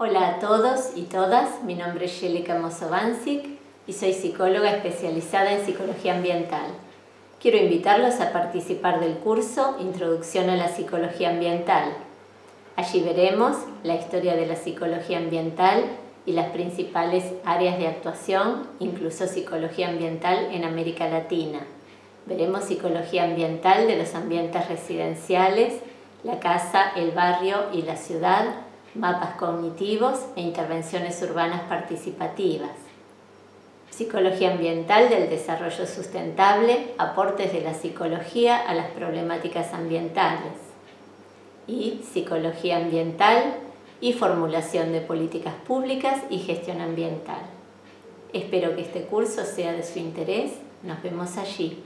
Hola a todos y todas, mi nombre es Jelika Mosovansik y soy psicóloga especializada en psicología ambiental. Quiero invitarlos a participar del curso Introducción a la Psicología Ambiental. Allí veremos la historia de la psicología ambiental y las principales áreas de actuación, incluso psicología ambiental en América Latina. Veremos psicología ambiental de los ambientes residenciales, la casa, el barrio y la ciudad, mapas cognitivos e intervenciones urbanas participativas. Psicología ambiental del desarrollo sustentable, aportes de la psicología a las problemáticas ambientales. Y psicología ambiental y formulación de políticas públicas y gestión ambiental. Espero que este curso sea de su interés. Nos vemos allí.